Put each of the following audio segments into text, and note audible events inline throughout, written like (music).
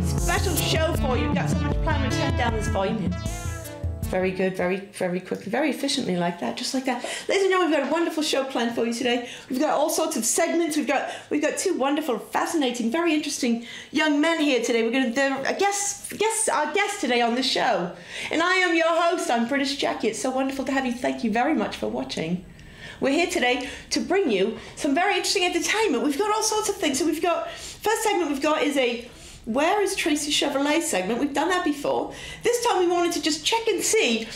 very special show for you. We've got so much planned. We'll turn down this volume here. Very good, very, very quickly, very efficiently, like that, just like that. Ladies and gentlemen, we've got a wonderful show planned for you today. We've got all sorts of segments. We've got we've got two wonderful, fascinating, very interesting young men here today. We're going to a guest, guest, our guest today on the show, and I am your host. I'm British Jackie. It's so wonderful to have you. Thank you very much for watching. We're here today to bring you some very interesting entertainment. We've got all sorts of things. So we've got first segment we've got is a where is Tracy Chevrolet segment. We've done that before. This time we wanted to just check and see.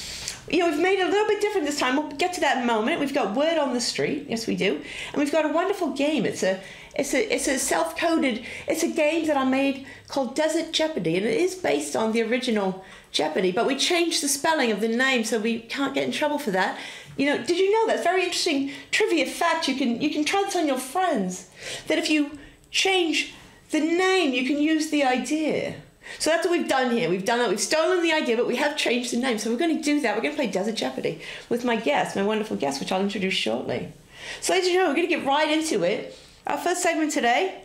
You know, we've made it a little bit different this time. We'll get to that in a moment. We've got word on the street. Yes, we do. And we've got a wonderful game. It's a it's a it's a self-coded. It's a game that I made called Desert Jeopardy, and it is based on the original Jeopardy. But we changed the spelling of the name so we can't get in trouble for that. You know, did you know that? Very interesting trivia fact. You can you can try this on your friends. That if you change the name, you can use the idea. So that's what we've done here. We've done that. We've stolen the idea, but we have changed the name. So we're going to do that. We're going to play Desert Jeopardy with my guest, my wonderful guest, which I'll introduce shortly. So, ladies and gentlemen, we're going to get right into it. Our first segment today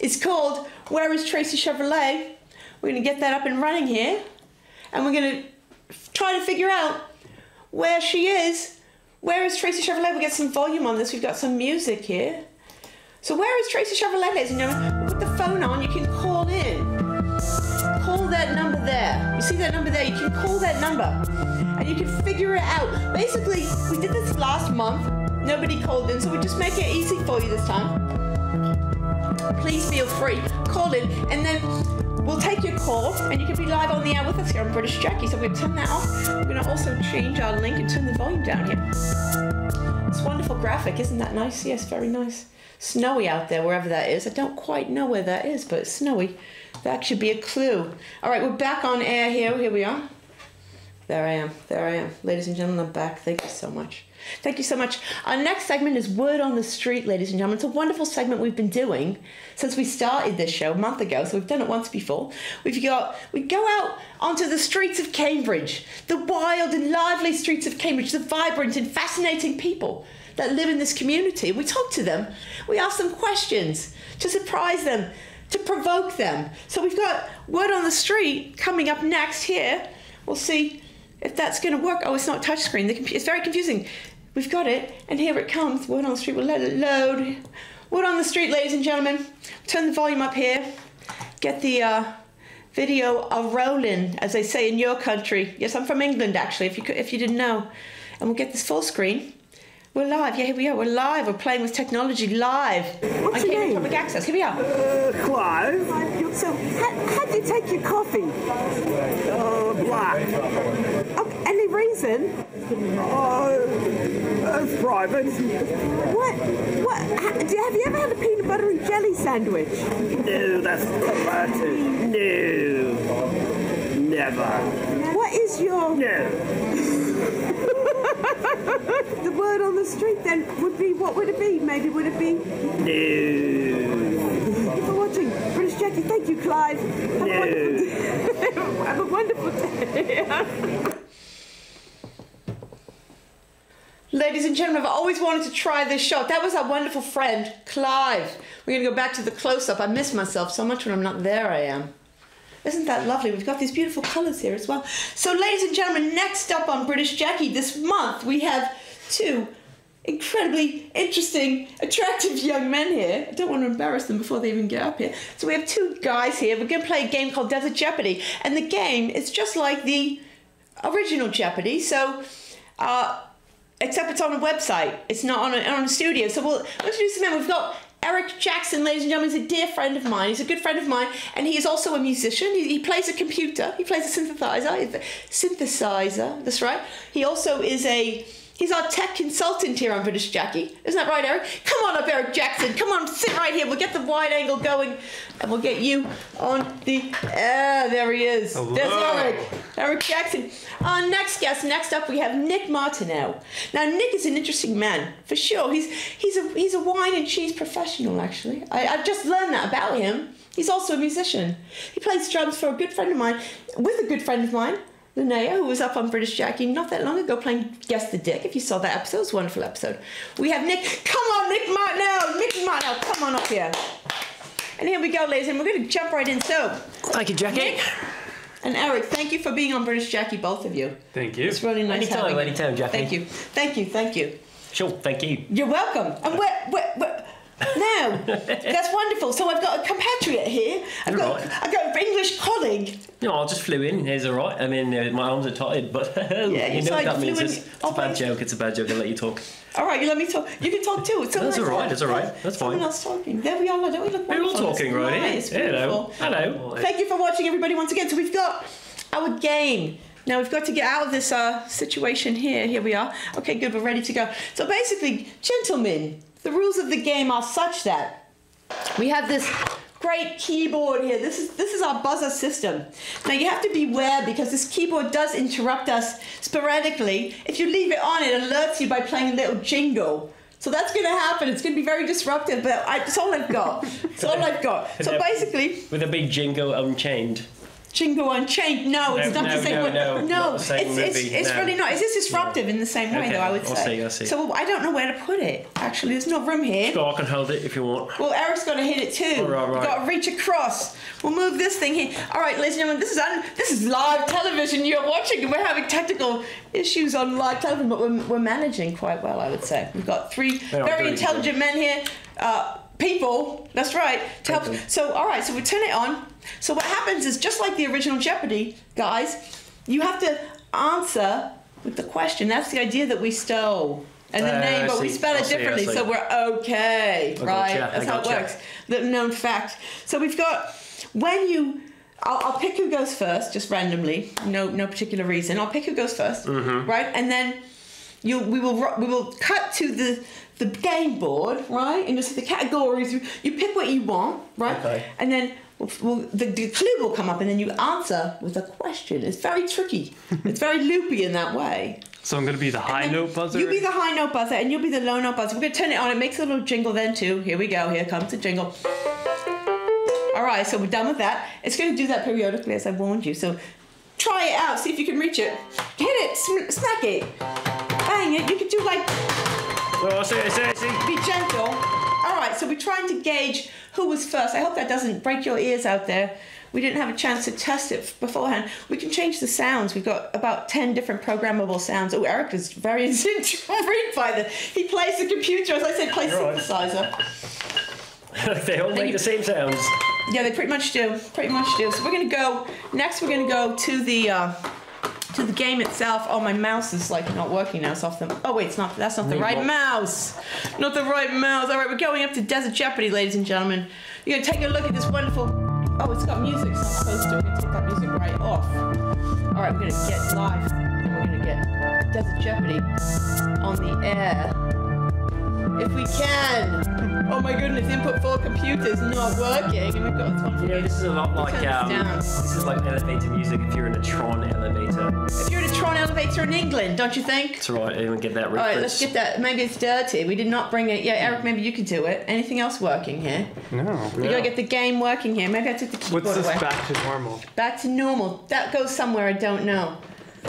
is called Where is Tracy Chevrolet? We're going to get that up and running here. And we're going to try to figure out where she is. Where is Tracy Chevrolet? We'll get some volume on this. We've got some music here. So where is Tracy Chevrolet, and gentlemen? Put the phone on, you can call in. Call that number there. You see that number there? You can call that number. And you can figure it out. Basically, we did this last month. Nobody called in, so we just make it easy for you this time. Please feel free. Call in and then we'll take your call and you can be live on the air with us here on British Jackie. So we're going to turn that off. We're going to also change our link and turn the volume down here. It's wonderful graphic, isn't that nice? Yes, very nice snowy out there, wherever that is. I don't quite know where that is, but snowy. That should be a clue. All right, we're back on air here. Here we are. There I am. There I am. Ladies and gentlemen, I'm back. Thank you so much. Thank you so much. Our next segment is Word on the Street, ladies and gentlemen. It's a wonderful segment we've been doing since we started this show a month ago, so we've done it once before. We've got, we go out onto the streets of Cambridge, the wild and lively streets of Cambridge, the vibrant and fascinating people that live in this community. We talk to them, we ask them questions to surprise them, to provoke them. So we've got Word on the Street coming up next here. We'll see if that's going to work. Oh, it's not touchscreen. It's very confusing. We've got it, and here it comes. Word on the street. We'll let it load. Word on the street, ladies and gentlemen. Turn the volume up here. Get the uh, video a rolling, as they say in your country. Yes, I'm from England, actually, if you, could, if you didn't know. And we'll get this full screen. We're live. Yeah, here we are. We're live. We're playing with technology live. What's on your name? Public Access. Here we are. Uh, Clive. So, how, do you take your coffee? Uh, black. Oh, any reason? Uh, it's private. What? What? do you, have you ever had a peanut butter and jelly sandwich? No, that's perverted. No. Never. What is your No. (laughs) the word on the street then? Would be what would it be? Maybe would it be? No. Thank you for watching British Jackie. Thank you, Clive. Have a wonderful day. (laughs) have a wonderful day. Ladies and gentlemen, I've always wanted to try this shot. That was our wonderful friend, Clive. We're going to go back to the close up. I miss myself so much when I'm not there, I am. Isn't that lovely? We've got these beautiful colours here as well. So, ladies and gentlemen, next up on British Jackie this month, we have two incredibly interesting, attractive young men here. I don't want to embarrass them before they even get up here. So, we have two guys here. We're going to play a game called Desert Jeopardy. And the game is just like the original Jeopardy. So, uh, except it's on a website. It's not on a, on a studio. So we'll, introduce them. We've got Erik Jackson, ladies and gentlemen. He's a dear friend of mine. He's a good friend of mine, and he is also a musician. He, he plays a computer. He plays a synthesizer. Synthesizer. That's right. He also is a He's our tech consultant here on British Jackie. Isn't that right, Erik? Come on up, Erik Jackson. Come on, sit right here. We'll get the wide angle going and we'll get you on the. Ah, there he is. There's Erik. Erik Jackson. Our next guest, next up, we have Nick Martinelle. Now, Nick is an interesting man, for sure. He's, he's, a, he's a wine and cheese professional, actually. I, I've just learned that about him. He's also a musician. He plays drums for a good friend of mine, with a good friend of mine, Linnea, who was up on British Jackie not that long ago playing Guess the Dick. If you saw that episode, it was a wonderful episode. We have Nick. Come on, Nick Martinelle. Nick Martinelle, come on up here. And here we go, ladies, and we're going to jump right in. So, Thank you, Jackie. Nick and Erik, thank you for being on British Jackie, both of you. Thank you. It's really nice Anytime, having you. anytime, Jackie. Thank you, thank you, thank you. Sure, thank you. You're welcome. And we're, we're, we're now that's wonderful. So I've got a compatriot here. I've You're got right. I've got an English colleague. No, I just flew in. It's all right. I mean, uh, my arms are tired, but (laughs) Yeah, you know what that means. It's, it's a bad joke. It's a bad joke. I'll let you talk. All right, you let me talk. You can talk too. It's all (laughs) That's right. all right, that's all right, that's Someone fine. else talking. There we are. Don't we look We're all talking, right? nice, Hello. beautiful. Hello. Thank you for watching, everybody, once again. So we've got our game. Now we've got to get out of this uh, situation here. Here we are. Okay, good. We're ready to go. So basically, gentlemen, the rules of the game are such that we have this great keyboard here. This is this is our buzzer system. Now you have to beware because this keyboard does interrupt us sporadically. If you leave it on, it alerts you by playing a little jingle. So that's going to happen. It's going to be very disruptive, but I, it's all I've got. It's all I've got. (laughs) So basically, With a big jingle unchained. Jingle Unchained. No, it's No, not no, the same no, no, same it's, it's, it's no. really not. It's just disruptive in the same way, Okay, though, I would say. see, I see. So I don't know where to put it, actually. There's no room here. Go, I can hold it if you want. Well, Erik's got to hit it too. All right, right. got to reach across. We'll move this thing here. All right, ladies and gentlemen, this is un- this is live television you're watching, and we're having technical issues on live television, but we're, we're managing quite well, I would say. We've got three very intelligent men here. Uh, people, that's right. Help. So, all right, so we turn it on. So what happens is just like the original Jeopardy, guys, you have to answer with the question. That's the idea that we stole. And the Uh, name, but we spell it differently, so we're okay, I right? That's I how it works. The known fact. So we've got when you. I'll, I'll pick who goes first, just randomly, no no particular reason. I'll pick who goes 1st Mm-hmm. right? And then you we will we will cut to the the game board, right? And you see the categories. You, you pick what you want, right? Okay. And then we'll, we'll, the, the clue will come up, and then you answer with a question. It's very tricky. it's very loopy in that way. So I'm going to be the high And note buzzer. You'll be the high note buzzer, and you'll be the low note buzzer. We're gonna turn it on. It makes a little jingle then too. Here we go. Here comes the jingle. All right, so we're done with that. It's going to do that periodically, as I warned you. So try it out. See if you can reach it. Hit it. Sm- smack it. Bang it. You can do like Oh, see, see, see. be gentle. All right, so we're trying to gauge who was first. I hope that doesn't break your ears out there. We didn't have a chance to test it beforehand. We can change the sounds. We've got about 10 different programmable sounds. Oh, Erik is very (laughs) intrigued by the. He plays the computer, as I said, plays Right. synthesizer. (laughs) they all make the same sounds. Yeah, they pretty much do. Pretty much do. So we're gonna go next. We're gonna go to the uh, to the game itself. Oh, my mouse is like not working now. It's off the. Oh wait, it's not. That's not the right mouse. Not the right mouse. All right, we're going up to Desert Jeopardy, ladies and gentlemen. You're gonna take a look at this wonderful. Oh, it's got music. It's not supposed to. We're gonna take that music right off. All right, we're gonna get live. We're gonna get Desert Jeopardy on the air. If we can. Oh my goodness, input for computers not working. And we've got this one You know, this is a lot like Turn this um, this is like elevator music if you're in a Tron elevator. If you're in a Tron elevator in England, don't you think? That's right. I didn't get that reference. right, let's get that. Maybe it's dirty. We did not bring it. Yeah, Erik, maybe you could do it. Anything else working here? no. We gotta get the game working here. Maybe I took the keyboard What's this away. back to normal? Back to normal. That goes somewhere I don't know.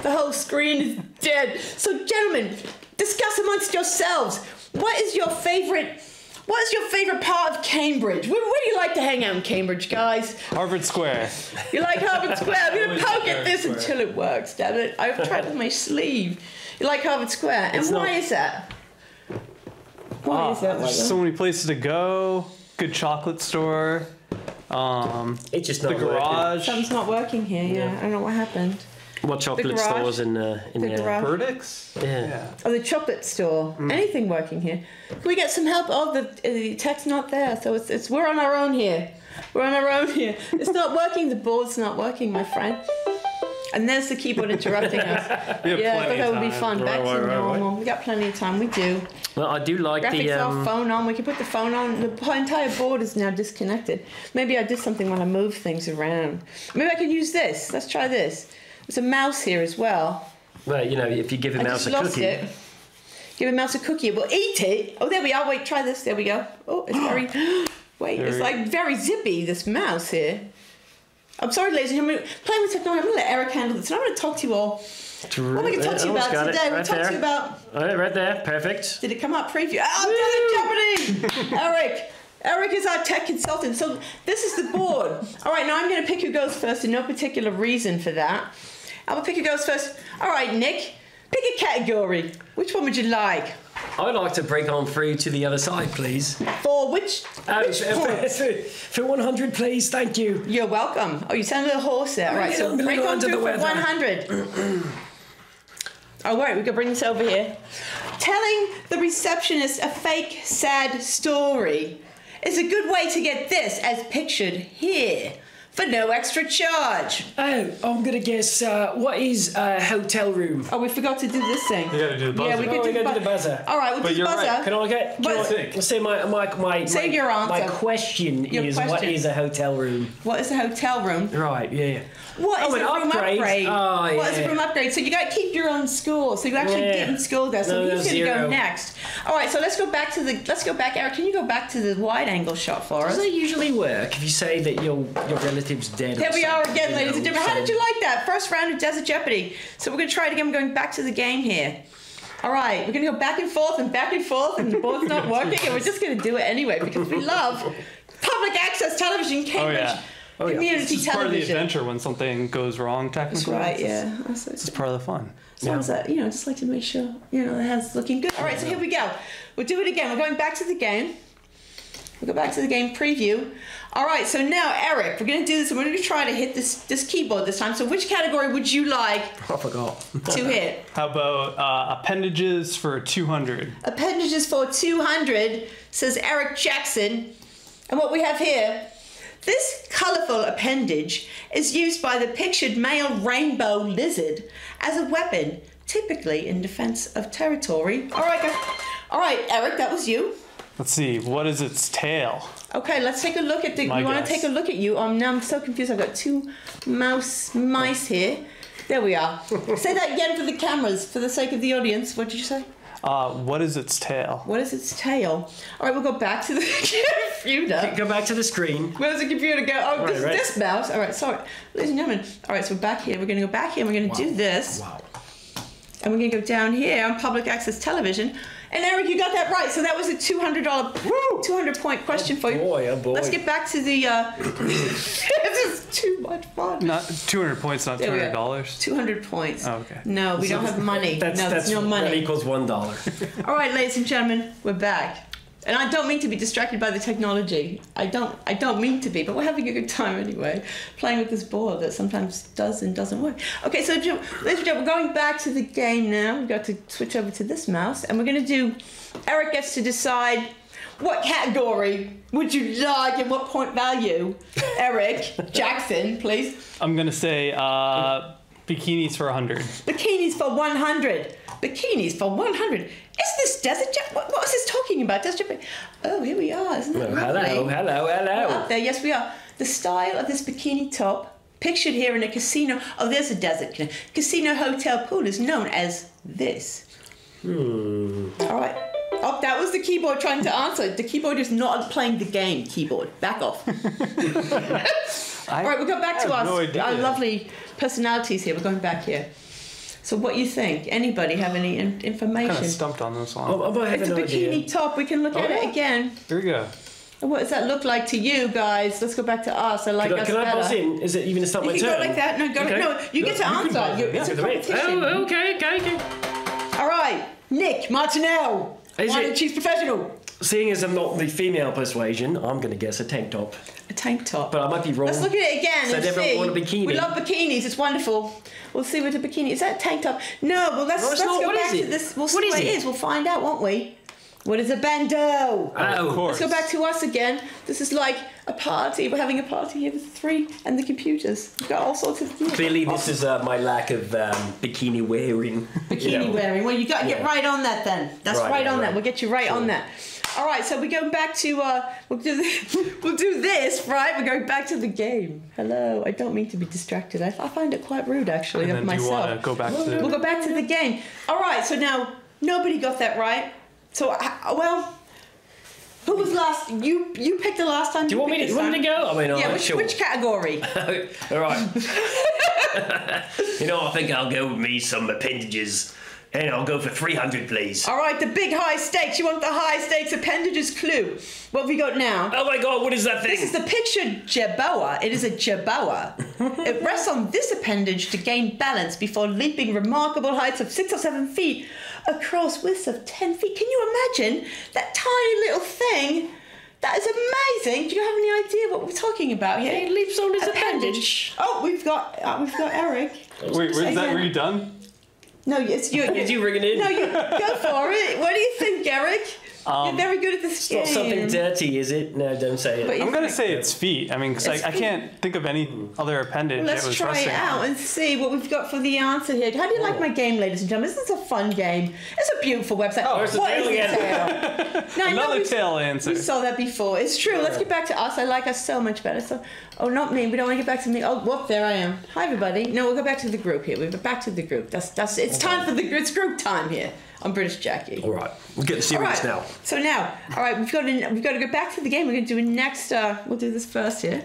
The whole screen is dead. So, gentlemen, discuss amongst yourselves. What is your favorite? What is your favorite part of Cambridge? Where, where do you like to hang out in Cambridge, guys? Harvard Square. You like Harvard Square? I'm gonna poke at this Square. until it works. Damn it! I've tried with my sleeve. You like Harvard Square, and It's why not- is that? Why Ah, is that? there's so many places to go. Good chocolate store. Um, It's just the not working. garage. Something's not working here. Yeah, I don't know what happened. What chocolate garage. stores in uh, in The there? garage. Burdick's. Yeah. Oh, the chocolate store. Mm. Anything working here? Can we get some help? Oh, the, the tech's not there, so it's, it's we're on our own here. We're on our own here. It's not working. The board's not working, my friend. And there's the keyboard interrupting us. (laughs) We have Yeah, I thought that would be time. fun. Back Right, to right, right, right. normal. We got plenty of time. We do. Well, I do like Graphics the off, um, phone on. We can put the phone on. The entire board is now disconnected. Maybe I did something when I moved things around. Maybe I could use this. Let's try this. There's a mouse here as well. Well, you know, if you give a I mouse a cookie, it. Give a mouse a cookie. We'll eat it. Oh, there we are. Wait, try this. There we go. Oh, it's very. (gasps) Wait, it's like very zippy. This mouse here. I'm sorry, ladies and gentlemen. Playing with technology. I'm gonna let Erik handle this, and I'm gonna talk to you all. What we can talk to you about it, today? We'll right talk to you about All right, right there, perfect. Did it come up preview? Oh, Desert Jeopardy! (laughs) Erik, Erik is our tech consultant. So this is the board. All right, now I'm going to pick who goes first, and no particular reason for that. I will pick who goes first. All right, Nick, pick a category. Which one would you like? I'd like to break on through to the other side, please. For which? Oh, which (laughs) for, point? for, for 100, please. Thank you. You're welcome. Oh, you sound a little hoarse there. All right, so a break on through the for weather. 100. All right, we can bring this over here. Telling the receptionist a fake, sad story is a good way to get this as pictured here for no extra charge. Oh, I'm gonna guess. Uh, what is a hotel room? Oh, we forgot to do this thing. You gotta do the Yeah, buzzer. we Oh, could we do, gotta bu- do the buzzer. All right, we'll But do the you're buzzer. right. Can I get? Can What- I, let's say my my my. Say my, your My question Your is, what question. is a hotel room? What is a hotel room? Right. Yeah. What is Oh, an a room upgrade. upgrade? Oh, What is a yeah. room upgrade? So you got to keep your own score. So you actually Yeah. get in school there. So No, who's going to go next? All right. So let's go back to the. Let's go back, Erik. Can you go back to the wide angle shot for us? Does that usually work if you say that you're you're your relative's dead? There we are again, you ladies and know, gentlemen. How did you like that first round of Desert Jeopardy? So we're going to try it again. We're going back to the game here. All right, we're going to go back and forth and back and forth, and the board's not (laughs) working, and we're just going to do it anyway because we love public access television, oh, Cambridge yeah. Oh, yeah. community It's part of the adventure when something goes wrong, technically. That's right. It's- Yeah. That's- It's part of the fun. As long as that, you know, just like to make sure, you know, the house is looking good. All right, so here we go. We'll do it again. We're going back to the game. We'll go back to the game preview. All right, so now, Erik, we're going to do this, and we're going to try to hit this, this keyboard this time. So which category would you like (laughs) I forgot. to hit? How about uh, appendages for 200? Appendages for 200, says Erik Jackson. And what we have here, this colourful appendage is used by the pictured male rainbow lizard as a weapon, typically in defense of territory. All right, guys. All right, Erik, that was you. Let's see, what is its tail? Okay, let's take a look at the. My we want to take a look at you. Um, now I'm so confused. I've got two mouse mice here. There we are. (laughs) say that again for the cameras, for the sake of the audience. What did you say? Uh, what is its tail? What is its tail? All right, we'll go back to the (laughs) computer. Go back to the screen. Where's the computer go? Oh, Right, this, right. this mouse. All right, sorry. Ladies and gentlemen. All right, so we're back here. We're going to go back here. and We're going to do this. Wow. And we're going to go down here on public access television. And Erik, you got that right. So that was a $200, 200 point question for you. boy, oh boy. Let's get back to the. Uh, (laughs) this is too much fun. Not 200 points, not There we are. $200. 200 points. Oh, okay. No, we don't have money. That's no, that's there's no That equals one dollar. (laughs) All right, ladies and gentlemen, we're back. And I don't mean to be distracted by the technology. I don't. I don't mean to be, but we're having a good time anyway, playing with this board that sometimes does and doesn't work. Okay, so ladies and gentlemen, we're going back to the game now. We've got to switch over to this mouse, and we're going to do. Erik gets to decide what category would you like and what point value. Erik Jackson, please. I'm gonna say uh, bikinis for 100. Bikinis for 100. Bikinis for 100. Is this Desert Jet? What, what is this talking about? Desert Jet? Oh, here we are. Isn't that Oh, lovely? hello, hello, We're hello. up there. Yes, we are. The style of this bikini top, pictured here in a casino. Oh, there's a desert casino hotel pool, is known as this. Hmm. All right. Oh, that was the keyboard trying to answer. The keyboard is not playing the game. Keyboard, back off. (laughs) All right, we'll go back to no our lovely personalities here. We're going back here. So, what you think? Anybody have any in- information? kind of stumped on this one. Oh, I have it's a bikini idea. top. We can look oh, at Oh, it again. Here we go. What does that look like to you guys? Let's go back to us. I like Can I, us can I buzz in? Is it even to start You my can turn? go like that. No, go Okay. no. You get to can answer. You- in. it's a Yeah, wait. competition. Oh, okay, okay, okay. All right, Nick Martinelle, Is wine it- and cheese professional. Seeing as I'm not the female persuasion, I'm going to guess a tank top. A tank top. But I might be wrong. Let's look at it again So and they don't see. want a bikini. We love bikinis. It's wonderful. We'll see what a bikini is. That a tank top? No. Well, let's No, let's not. go What back is to this. We'll see What what is it is. We'll find out, won't we? What is a bandeau? Oh, Of course. Let's go back to us again. This is like a party. We're having a party here with three and the computers. We've got all sorts of yeah, Clearly, this is uh, my lack of um, bikini wearing. (laughs) bikini you know. wearing. Well, you got to get Yeah. right on that then. That's right, Right, on right. that. We'll get you right on that. All right, so we're going back to uh, we'll do (laughs) we'll do this right. We're going back to the game. Hello, I don't mean to be distracted. I, I find it quite rude actually And of then do you myself. want to go back to. We'll go back to the game. All right, so now nobody got that right. So uh, well, who was last? You you picked the last time. Do you want me to, you want me to go? I mean. Yeah, I'm which, sure. which category? (laughs) All right. (laughs) you know, I think I'll go with me some appendages And I'll go for 300, please. All right, the big high stakes. You want the high stakes appendages clue? What have we got now? Oh my god, what is that thing? This is the pictured jerboa. It is a jerboa. (laughs) it rests on this appendage to gain balance before leaping remarkable heights of six or seven feet across widths of ten feet. Can you imagine that tiny little thing? That is amazing. Do you have any idea what we're talking about here? It leaps on his appendage. Oh, we've got uh, we've got Erik. Wait, where's that? again. Were you done? No, it's you. Did you ring it in? No, you go for it. What do you think, Eric? Um, You're very good at this game. not something dirty, is it? No, don't say it. I'm gonna say it's feet. I mean, because I, I can't think of any hmm. other appendage Let's that was try it resting out on. and see what we've got for the answer here. How do you like oh. my game, ladies and gentlemen? This is a fun game. It's a beautiful website. Oh, Where's the What tail is the tail? no, I Another tail answer. We saw that before. It's true. Let's get back to us. I like us so much better. So, oh, not me. We don't want to get back to me. Oh, whoop! There I am. Hi, everybody. No, we'll go back to the group here. We'll go back to the group. That's that's. It's time for the it's group time here. I'm British Jackie. All right, we'll get serious right. now. So now, all right, we've got to we've got to go back to the game. We're going to do a next. Uh, we'll do this first here.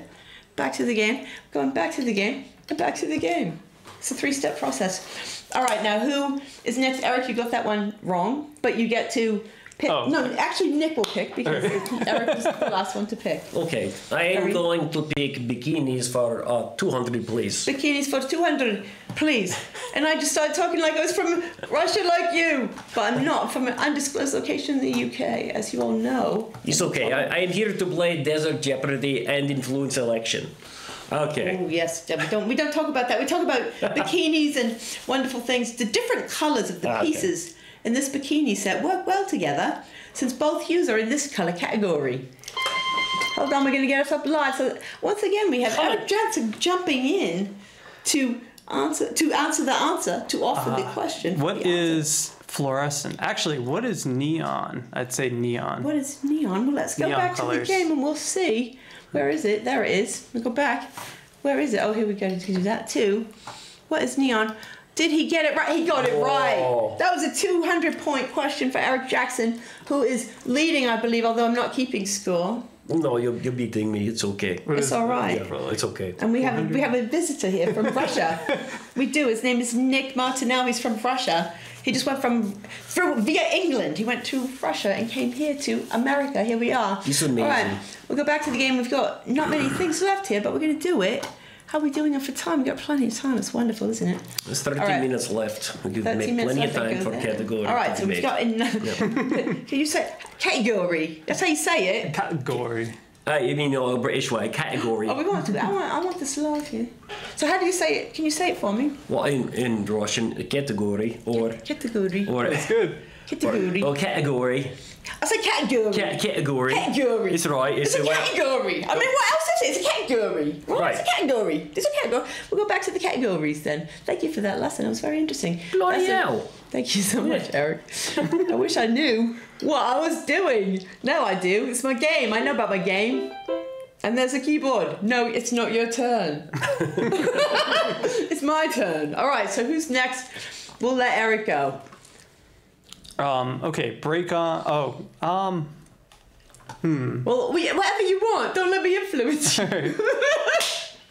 Back to the game. Going back to the game. And back to the game. It's a three-step process. All right, now who is next? Erik, you got that one wrong, but you get to pick. Oh. No, actually, Nick will pick because Erik is the last one to pick. Okay, I am Very- going to pick bikinis for uh, 200, please. Bikinis for 200, please. And I just started talking like I was from Russia, like you. But I'm not. From an undisclosed location in the UK, as you all know. It's okay. I, I am here to play Desert Jeopardy and influence election. Okay. Oh yes, we don't we don't talk about that. We talk about (laughs) bikinis and wonderful things. The different colours of the Okay. pieces in this bikini set work well together, since both hues are in this colour category. Hold on, we're going to get us up live. So once again, we have Erik Johnson jumping in to answer to answer the answer to offer the uh, question. What the is fluorescent? Actually, what is neon? I'd say neon. What is neon? Well, let's go Neon back to colours. the game and we'll see. Where is it? There it is. We'll go back. Where is it? Oh, here we go. You can do that too. What is neon? Did he get it right? He got it Whoa. right. That was a 200 point question for Erik Jackson, who is leading, I believe, although I'm not keeping score. No, you're, you're beating me. It's okay. What It's is- all right. It's okay. And we have we have a visitor here from (laughs) Russia. we do. His name is Nick Martinelle. He's from Russia. He just went from through via England. He went to Russia and came here to America. Here we are. He's amazing. All right, we'll go back to the game. We've got not many things left here, but we're going to do it. How are we doing it for time? We've got plenty of time. It's wonderful, isn't it? There's 30 All right. minutes left. We could make plenty of time for there. category. All right, so we've debate. got in. (laughs) Can you say category? That's how you say it. Category. Uh, you mean a British way, category. Oh, we want to. I want. I want this live here. So how do you say it? Can you say it for me? Well, in, in Russian, category or Category. or It's good. Category. or category. I said category. Ca- category. Category. It's right. It's, It's a a category. I mean, what else is it? It's a category. What? Right. It's a category. It's a category. We'll go back to the categories then. Thank you for that lesson. It was very interesting. Bloody hell. Thank you so much, Erik. I wish I knew what I was doing. Now I do. It's my game. I know about my game. And there's a keyboard. No, it's not your turn. (laughs) (laughs) it's my turn. All right, so who's next? We'll let Erik go. Um, okay, break on. Oh, um, Well, we, whatever you want. Don't let me influence you. (laughs)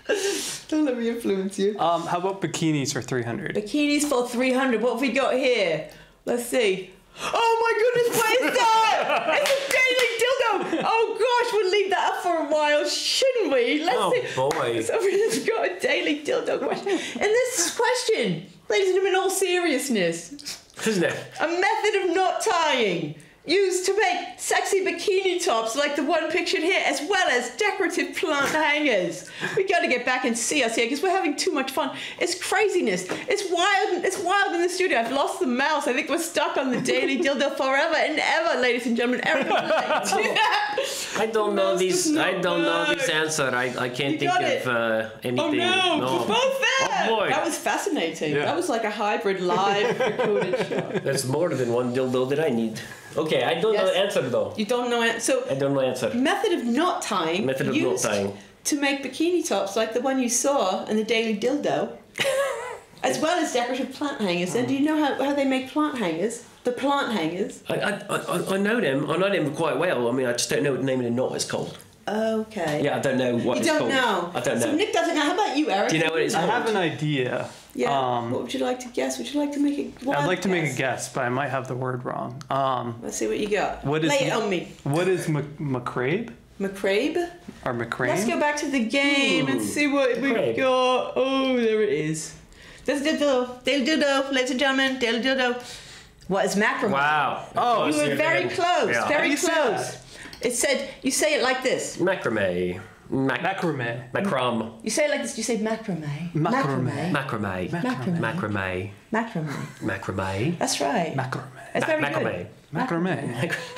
(laughs) Don't let me influence you. um, how about bikinis for 300? Bikinis for 300. What have we got here? Let's see. Oh my goodness, what is that? it's a daily dildo. Oh gosh, we'll leave that up for a while, shouldn't we? Let's Oh, see. boy. (laughs) So we've got a daily dildo question. And this question, ladies and gentlemen, in all seriousness, Isn't it? a method of knot tying used to make sexy bikini tops like the one pictured here, as well as decorative plant (laughs) hangers. We got to get back and see us here because we're having too much fun. It's craziness. It's wild. It's wild in the studio. I've lost the mouse. I think we're stuck on the daily (laughs) dildo forever and ever, ladies and gentlemen. Eric, like to? I don't know this. I don't know this answer. I, I can't You think of uh, anything. Oh no, we're both there. Boy. That was fascinating. Yeah. That was like a hybrid live (laughs) recorded show. That's more than one dildo that I need. Okay, I don't know the answer though. You don't know it. So I don't know the answer. method of knot tying. Method of knot tying. To make bikini tops like the one you saw in the Daily Dildo, (laughs) as well as decorative plant hangers. And do you know how, how they make plant hangers? The plant hangers. I, I, I, I know them. I know them quite well. I mean, I just don't know what the name of the knot is called. Okay. Yeah, I don't know what You it's don't called. know. I don't know. So. Nick doesn't know. How about you, Erik? Do you know what it's I called? have an idea. Yeah. Um, what would you like to guess? Would you like to make a? I'd like to make a guess, but I might have the word wrong. Um, Let's see what you got. What is Lay it the- on me, what is Mc- McCrabe McCrabe. or McCrane? Let's go back to the game and see what we've McCrabe. got. Oh, there it is. There's diddle, diddle diddle, ladies and gentlemen, diddle diddle. What is macrame? Wow. Oh, You were very close, Yeah. Very do you say close. It said, you say it like this. Macrame. Mac- Macrame. macram. You say it like this, you say macrame. Macrame. Macrame. Macrame. Macrame. Macrame. Macrame. That's right. Macrame. That's Ma- very macrame. good. Macrame. (laughs)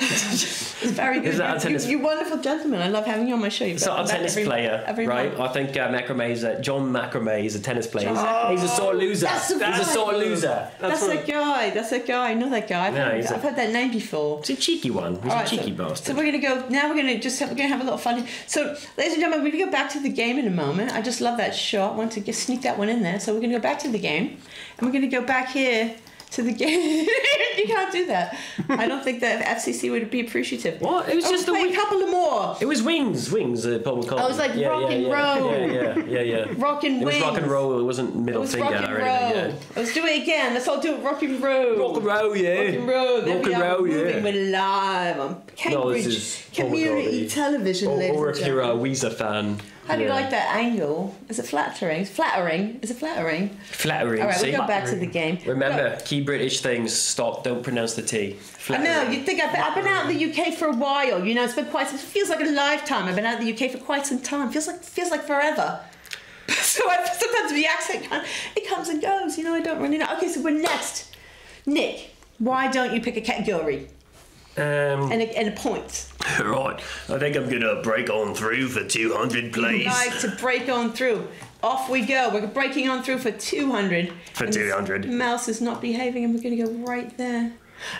It's very good. That a You- tennis- you, you wonderful gentleman. I love having you on my show. You've So got a tennis every- player, every right? month. I think uh, Macrame is a, John Macrame is a tennis player. He's, Oh, he's a sore loser. that's he's right. a sore loser. That's, what- that guy. That's that guy. I know that guy. I've, Yeah, heard, he's a- I've heard that name before. He's a cheeky one. He's All a cheeky so, bastard. So we're gonna go now. We're gonna just have, we're gonna have a little fun. So, ladies and gentlemen, we're gonna go back to the game in a moment. I just love that shot. I Want to just sneak that one in there. So we're gonna go back to the game, and we're gonna go back here to the game. (laughs) you can't do that. I don't think that FCC would be appreciative. What? It was Oh, just a play a wee- couple of more. It was wings, wings. Uh, Paul McCartney. Oh, it was like yeah, rock yeah, and yeah, roll. Yeah, yeah, yeah, yeah. Rock and It was rock and roll. It wasn't It middle was finger rock and or roll. anything. Let's do it again. Let's all do it rock and roll. Rock and roll, yeah. Rock and roll. There Rock we and are. roll, Moving. yeah. We're live on Cambridge is Community Television. Or, or if you're a. Weezer fan. How do you yeah. like that angle? Is it flattering? It's flattering. Is it flattering? Flattering. All right, see? we'll go back to the mm. game. Remember, key British things. Stop. Don't pronounce the T. I Flattering. know. You think I've been, I've been out in the UK for a while. You know, it's been quite. It feels like a lifetime. I've been out in the UK for quite some time. Feels like feels like forever. (laughs) So I, sometimes the accent it comes and goes. You know, I don't really know. Okay, so we're next. Nick, why don't you pick a category Um, and a, and a point? (laughs) Right, I think I'm gonna break on through for 200, please. Like to break on through. Off we go. We're breaking on through for 200. For And this 200. Mouse is not behaving, and we're going to go right there.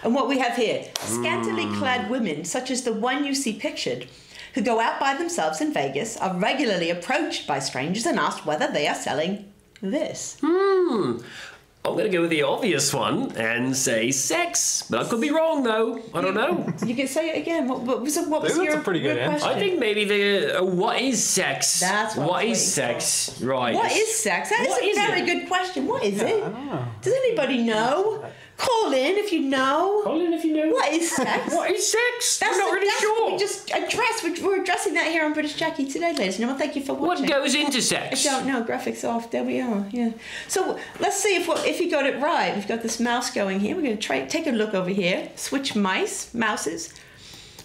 And what we have here scantily Hmm. clad women, such as the one you see pictured, who go out by themselves in Vegas, are regularly approached by strangers and asked whether they are selling this. Hmm. I'm gonna go with the obvious one and say sex, but I could be wrong though. I don't know. You can say it again. What, what was, what was Maybe that's your, a pretty good answer. question? I think maybe the uh, what is sex? That's what I what was is sex? Right. What is sex? That is What a is very it? good question. What is it? I don't know. Does anybody know? Call in if you know. Colin, if you know. What is sex? (laughs) What is sex? That's I'm not the- really that's sure. We just addressed. We're, we're addressing that here on British Jackie today, ladies and gentlemen. Thank you for watching. what goes into sex? I don't know. Graphics off. There we are. Yeah. So let's see if what if you got it right. We've got this mouse going here. We're going to try take a look over here. Switch mice, mouses.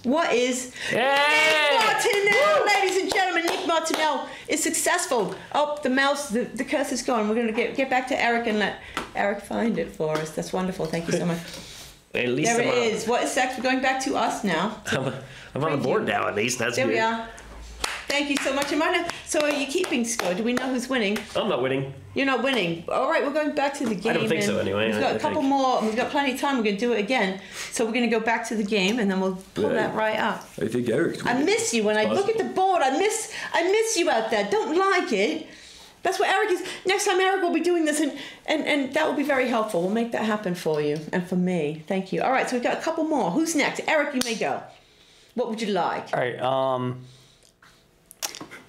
What is Nick Hey! Martinelle, ladies and gentlemen? Nick Martinelle is successful. Oh, the mouse, the, the curse is gone. We're going to get get back to Erik and let Erik find it for us. That's wonderful. Thank you so much. (laughs) At least There I'm, it on- is. What is sex? We're going back to us now. (laughs) I'm, I'm on the board now. At least that's There good. we are. Thank you so much, Amanda. So are you keeping score? Do we know who's winning? I'm not winning. You're not winning. All right, we're going back to the game. I don't think so anyway, We've got I a couple think. more. We've got plenty of time. We're going to do it again. So we're going to go back to the game, and then we'll pull Yeah. that right up. I think Erik's I miss you when I look at the board. I miss. I miss you out there. Don't like it. That's what Erik is. Next time, Erik will be doing this, and, and, and that will be very helpful. We'll make that happen for you and for me. Thank you. All right, so we've got a couple more. Who's next? Erik, you may go. What would you like? All right. Um,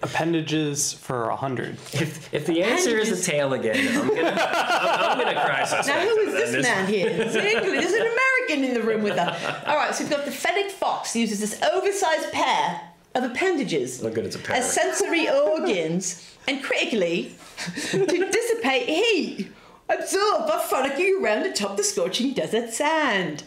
appendages for a hundred. If, if the answer is a tail again, I'm gonna, I'm, I'm gonna cry. Now, who is this (laughs) man here? Is it England? Is an American in the room with us? All right, so we've got the fennec fox uses this oversized pair of appendages Look good, it's a parrot. as sensory organs and critically to dissipate heat absorbed by frolicking around atop the scorching desert sand.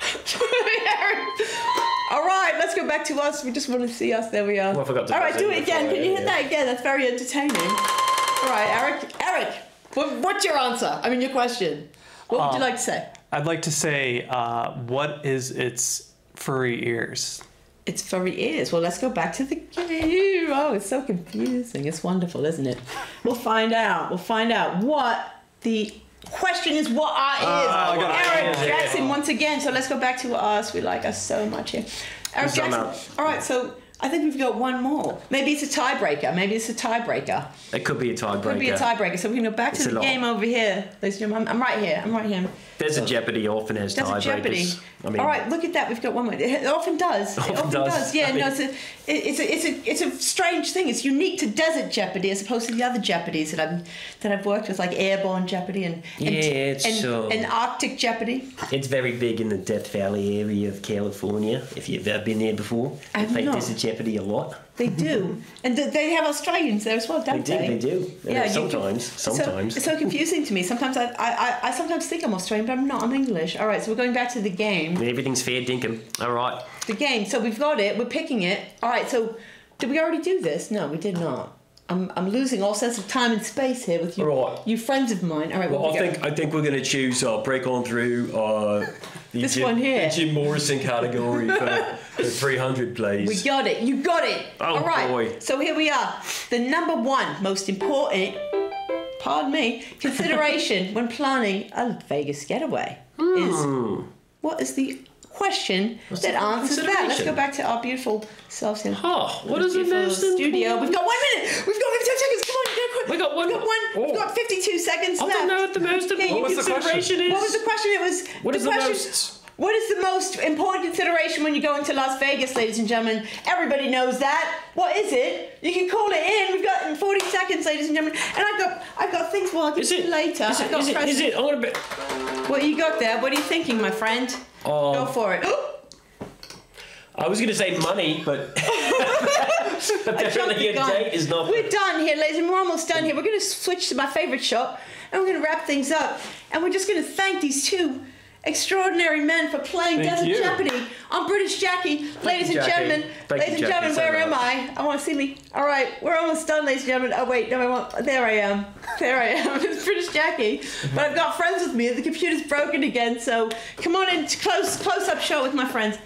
(laughs) All right, let's go back to us. We just want to see us. There we are. Well, I forgot to All right, do it again. before, Can you hit yeah. that again? That's very entertaining. All right, Erik. Erik, what, what's your answer? I mean, your question. What would you Um, like to say? I'd like to say, uh, what is its furry ears? It's furry ears. Well, let's go back to the game. Oh, it's so confusing. It's wonderful, isn't it? We'll find out. We'll find out what the question is. What are ears? Ah, I got. Erik Jackson once again. So let's go back to us. We like us so much here. Erik Jackson. All right. So I think we've got one more. Maybe it's a tiebreaker. Maybe it's a tiebreaker. It could be a tiebreaker. It Could be a tiebreaker. So we can go back It's to the lot. game over here, ladies and gentlemen. I'm, I'm right here. I'm right here. There's a Jeopardy often has a tiebreakers. Jeopardy. I mean, All right, look at that. We've got one more. It often does. It (laughs) Often often does. does. Yeah, I no, mean- it's a, it's a, it's a, it's a strange thing. It's unique to Desert Jeopardy as opposed to the other Jeopardies that I've that I've worked with, like Airborne Jeopardy and and, Yeah, it's, and, uh, and Arctic Jeopardy. It's very big in the Death Valley area of California. If you've ever been there before, they play not. Desert Jeopardy a lot. They do, and they have Australians there as well, don't They do, they? they do. Yeah, sometimes, so- sometimes. It's so confusing to me. Sometimes I, I, I, sometimes think I'm Australian, but I'm not. I'm English. All right, so we're going back to the game. Everything's fair dinkum. All right. The game. So we've got it. We're picking it. All right. So did we already do this? No, we did not. I'm, I'm losing all sense of time and space here with you, Right. you friends of mine. All right. Well, I got? think I think we're going to choose uh, break on through uh, the This Jim, one here. the Jim Morrison category for, for 300, please. We got it. You got it. Oh, All right. boy. So here we are. The number one most important, pardon me, consideration (laughs) when planning a Vegas getaway is hmm. what is the question that the answers that? Let's go back to our beautiful self. Huh, what is the most studio? We've got one minute. We've got 52 seconds. Come on. We got one- We've got one. We've Oh. got 52 seconds I left. I don't know what the most important What was the consideration is. What was the question? It was What the is the most- What is the most important consideration when you're going to Las Vegas, ladies and gentlemen? Everybody knows that. What is it? You can call it in. We've got 40 seconds, ladies and gentlemen. And I've got I've got things. Well, I'll give you it later. Is I've it? Is it? Is it? I'm gonna be. What you got there? What are you thinking, my friend? Oh. Go for it. (gasps) I was gonna say money, but (laughs) apparently (laughs) gun. date is not. We're done here, ladies and we're almost done here. We're going to switch to my favorite shop and we're going to wrap things up. And we're just going to thank these two extraordinary men for playing Thank Desert you. Jeopardy on British Jackie. ladies and Jackie. gentlemen, Thank ladies you, and gentlemen, so where am. I? I want to see me. All right, we're almost done, ladies and gentlemen. Oh, wait, no, I want. There I am. (laughs) There I am. (laughs) It's British Jackie. But I've got friends with me. The computer's broken again, so come on in close, close up shot with my friends.